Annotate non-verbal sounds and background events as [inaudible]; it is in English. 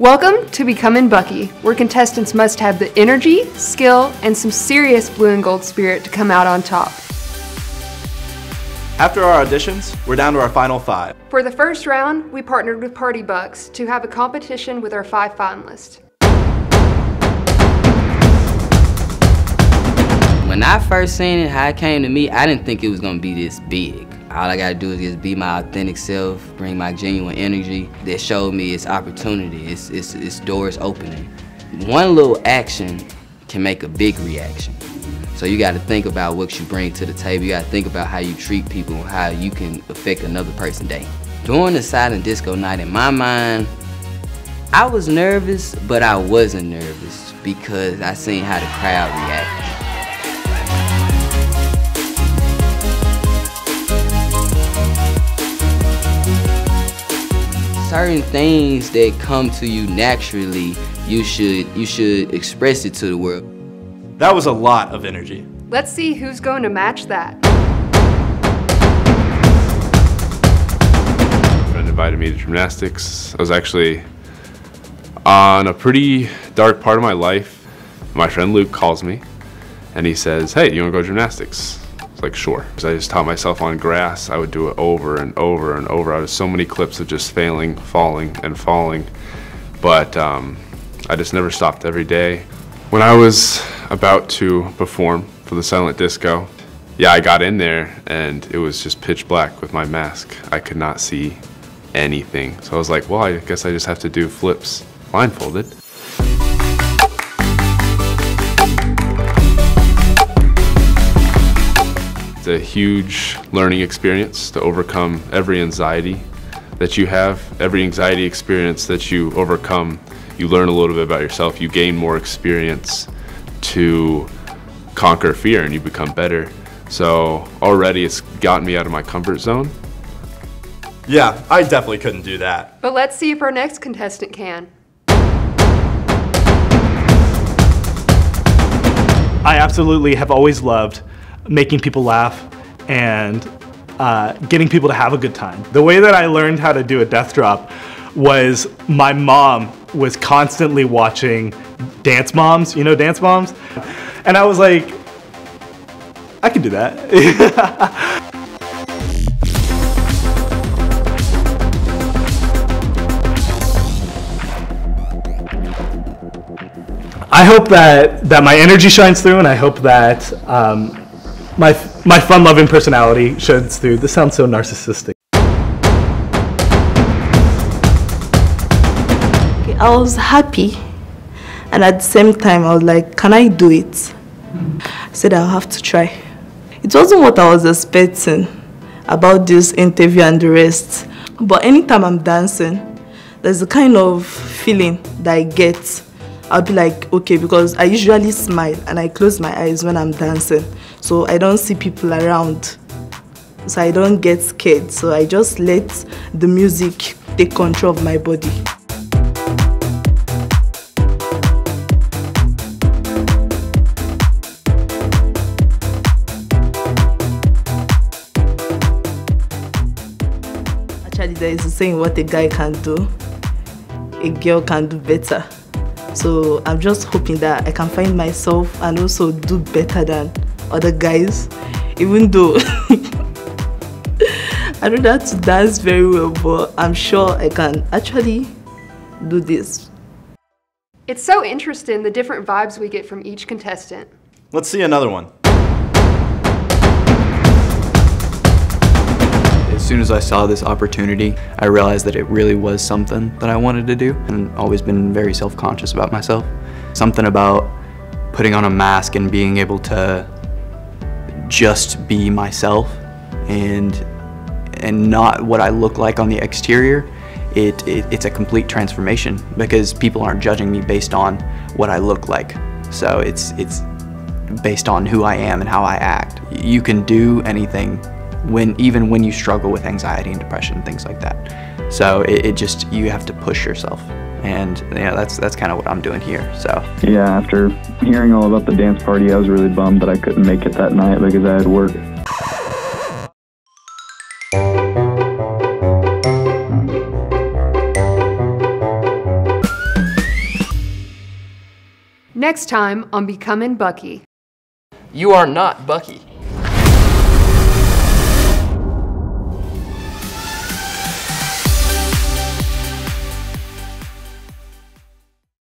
Welcome to Becoming Bucky, where contestants must have the energy, skill, and some serious blue and gold spirit to come out on top. After our auditions, we're down to our final five. For the first round, we partnered with Party Bucks to have a competition with our five finalists. When I first seen it, how it came to me, I didn't think it was gonna be this big. All I gotta do is just be my authentic self, bring my genuine energy. That showed me it's opportunity, it's, it's, it's doors opening. One little action can make a big reaction. So you gotta think about what you bring to the table. You gotta think about how you treat people, how you can affect another person's day. During the silent disco night, in my mind, I was nervous, but I wasn't nervous because I seen how the crowd reacted. Certain things that come to you naturally, you should you should express it to the world. That was a lot of energy. Let's see who's going to match that. A friend invited me to gymnastics. I was actually on a pretty dark part of my life. My friend Luke calls me and he says, hey, you wanna go gymnastics? Like, sure. Because I just taught myself on grass. I would do it over and over and over. I was so many clips of just failing, falling, and falling. But um, I just never stopped every day. When I was about to perform for the silent disco, yeah, I got in there and it was just pitch black with my mask. I could not see anything. So I was like, well, I guess I just have to do flips blindfolded. It's a huge learning experience to overcome every anxiety that you have, every anxiety experience that you overcome. You learn a little bit about yourself, you gain more experience to conquer fear and you become better. So already it's gotten me out of my comfort zone. Yeah, I definitely couldn't do that. But let's see if our next contestant can. I absolutely have always loved making people laugh and uh, getting people to have a good time. The way that I learned how to do a death drop was my mom was constantly watching Dance Moms, you know Dance Moms? And I was like, I can do that. [laughs] I hope that, that my energy shines through and I hope that um, my my fun-loving personality shines through. This sounds so narcissistic. I was happy, and at the same time, I was like, "Can I do it?" I said, "I'll have to try." It wasn't what I was expecting about this interview and the rest, but anytime I'm dancing, there's a kind of feeling that I get. I'll be like, okay, because I usually smile and I close my eyes when I'm dancing so I don't see people around. So I don't get scared. So I just let the music take control of my body. Actually, there is a saying what a guy can do, a girl can do better. So I'm just hoping that I can find myself and also do better than other guys, even though [laughs] I don't know how to dance very well, but I'm sure I can actually do this. It's so interesting the different vibes we get from each contestant. Let's see another one. Soon as I saw this opportunity, I realized that it really was something that I wanted to do and always been very self-conscious about myself. Something about putting on a mask and being able to just be myself and and not what I look like on the exterior, it, it, it's a complete transformation because people aren't judging me based on what I look like. So it's it's based on who I am and how I act. You can do anything when even when you struggle with anxiety and depression and things like that. So it, it just you have to push yourself and yeah, that's that's kind of what I'm doing here. So yeah, after hearing all about the dance party, I was really bummed that I couldn't make it that night because I had work. Next time on Becoming Bucky. You are not Bucky.